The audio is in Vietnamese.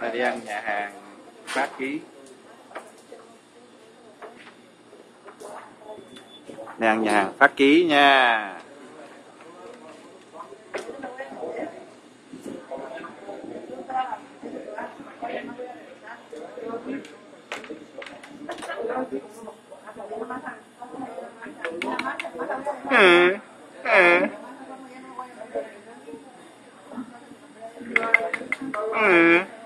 là đi ăn nhà hàng phát ký. Đi ăn nhà hàng phát ký nha. Ừ. Ừ. Ừ. ừ.